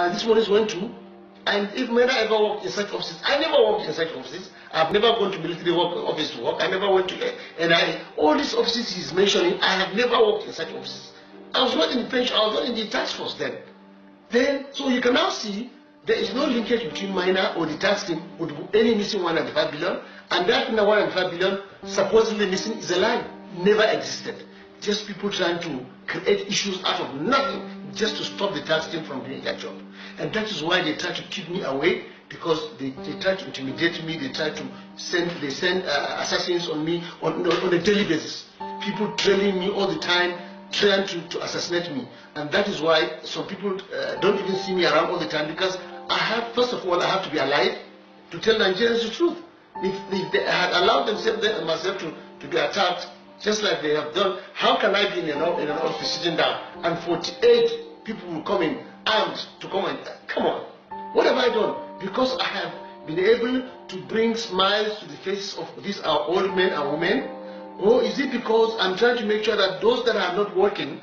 uh, this money is going to. And if Maina ever worked in such offices, I never worked in such offices. I've never gone to military work, office to work. I never went to NIA. All these offices he's mentioning, I have never worked in such offices. I was not in the pension, I was not in the task force then. Then, so you can now see there is no linkage between Maina or the team with any missing 105 billion, and that 105 billion supposedly missing is a lie. Never existed. Just people trying to create issues out of nothing just to stop the task team from doing their job. And that is why they try to keep me away because they, they try to intimidate me, they try to send, they send uh, assassins on me on, on a daily basis. People trailing me all the time, trying to, to assassinate me. And that is why some people uh, don't even see me around all the time because I have, first of all, I have to be alive to tell Nigerians the truth. If, if they had allowed themselves, and myself to, to be attacked just like they have done. How can I be in an, in an office sitting down and 48 people will come in armed to come and come on? What have I done? Because I have been able to bring smiles to the faces of these our old men and women? Or is it because I'm trying to make sure that those that are not working,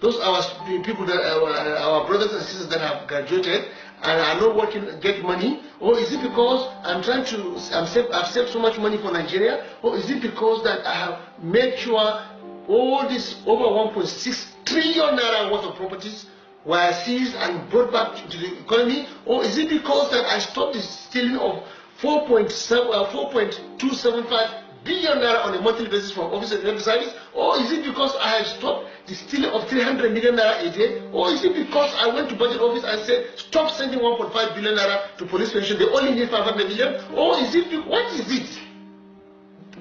those our people that our, our brothers and sisters that have graduated and are not working get money? Or is it because I'm trying to I'm save, I've saved so much money for Nigeria? Or is it because that I have made sure all this over 1.6 trillion naira worth of properties were seized and brought back to the economy? Or is it because that I stopped the stealing of 4.7 uh, 4.275 billion naira on a monthly basis from office and service? Or is it because I have stopped stealing of 300 million naira a day? Or is it because I went to budget office and said, stop sending 1.5 billion naira to police pension, they only need 500 million? Or is it, what is it?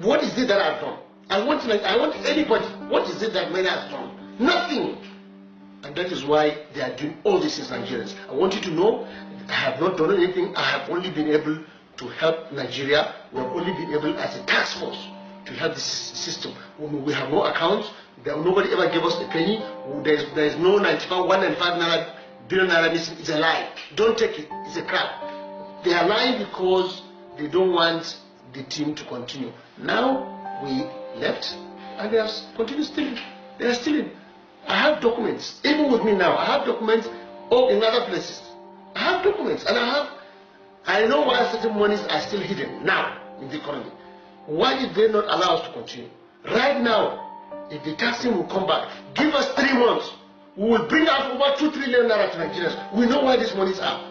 What is it that I've done? I want, I want anybody, what is it that many have done? Nothing. And that is why they are doing all this in Nigerians. I want you to know, I have not done anything, I have only been able to help Nigeria. We have only been able as a task force to help the system. We have no accounts. Nobody ever gave us a penny. There is, there is no 95, 195 naira, billion naira missing. It's a lie. Don't take it. It's a crap. They are lying because they don't want the team to continue. Now we left and they have continued stealing. They are stealing. I have documents. Even with me now, I have documents all in other places. I have documents and I have I know why certain monies are still hidden now in the economy. Why did they not allow us to continue? Right now, if the taxing will come back, give us three months, we will bring out over two trillion naira to Nigerians. We know why these monies are.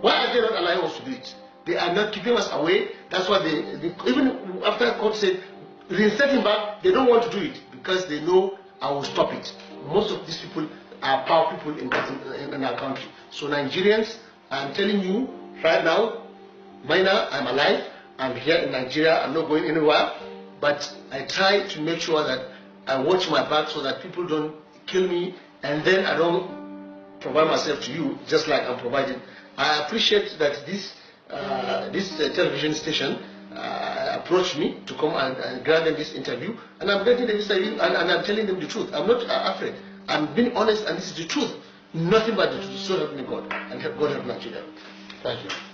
Why are they not allowing us to do it? They are not keeping us away. That's why they, they even after court said reinstating back, they don't want to do it because they know I will stop it. Most of these people are power people in, in, in our country. So Nigerians, I'm telling you right now, Maina, I'm alive. I'm here in Nigeria. I'm not going anywhere. But I try to make sure that I watch my back so that people don't kill me and then I don't provide myself to you just like I'm providing. I appreciate that this uh, this uh, television station uh, approached me to come and, and, grant them this interview, and I'm getting this interview and, and, I'm telling them the truth. I'm not afraid. I'm being honest, and this is the truth. Nothing but the truth. So help me God, and help God help Nigeria. Thank you.